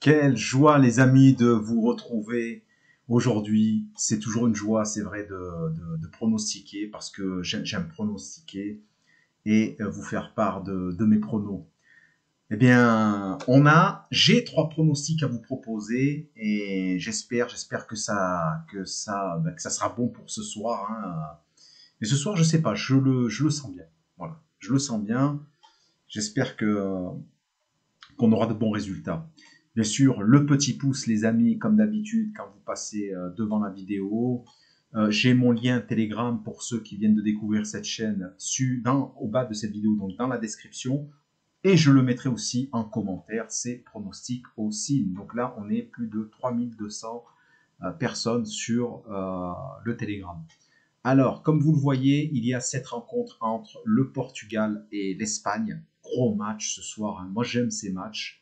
Quelle joie, les amis, de vous retrouver aujourd'hui. C'est toujours une joie, c'est vrai, de, pronostiquer parce que j'aime pronostiquer et vous faire part de, mes pronos. Eh bien, on a, j'ai trois pronostics à vous proposer et j'espère, j'espère que ça, que ça, ben, que ça sera bon pour ce soir. Hein. Mais ce soir, je sais pas, je le, je le sens bien. Voilà, je le sens bien. J'espère que qu'on aura de bons résultats. Bien sûr, le petit pouce, les amis, comme d'habitude, quand vous passez euh, devant la vidéo. Euh, j'ai mon lien Telegram pour ceux qui viennent de découvrir cette chaîne au bas de cette vidéo, donc dans la description. Et je le mettrai aussi en commentaire, c'est pronostic aussi. Donc là, on est plus de 3200 euh, personnes sur le Telegram. Alors, comme vous le voyez, il y a cette rencontre entre le Portugal et l'Espagne. Gros match ce soir. Hein. Moi, j'aime ces matchs.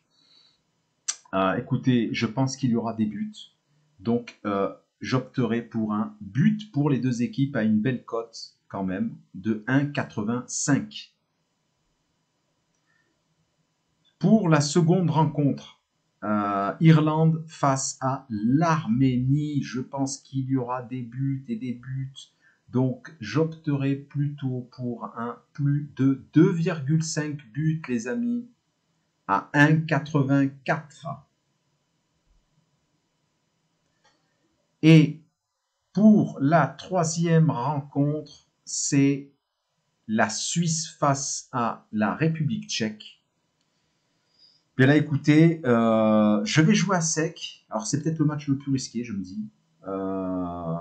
Euh, écoutez, je pense qu'il y aura des buts. Donc, euh, j'opterai pour un but pour les deux équipes à une belle cote quand même de 1,85. Pour la seconde rencontre, euh, Irlande face à l'Arménie, je pense qu'il y aura des buts et des buts. Donc, j'opterai plutôt pour un plus de 2,5 buts, les amis à 1,84. Et pour la troisième rencontre, c'est la Suisse face à la République tchèque. Bien là, écoutez, euh, je vais jouer à sec. Alors c'est peut-être le match le plus risqué, je me dis. Euh,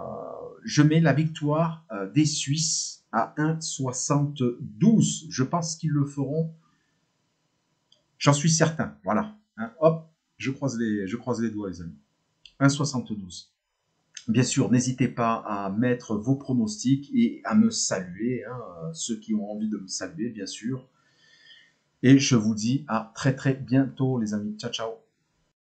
je mets la victoire euh, des Suisses à 1,72. Je pense qu'ils le feront J'en suis certain. Voilà. Hein, hop, je croise, les, je croise les doigts, les amis. 1,72. Bien sûr, n'hésitez pas à mettre vos pronostics et à me saluer, hein, ceux qui ont envie de me saluer, bien sûr. Et je vous dis à très très bientôt, les amis. Ciao, ciao.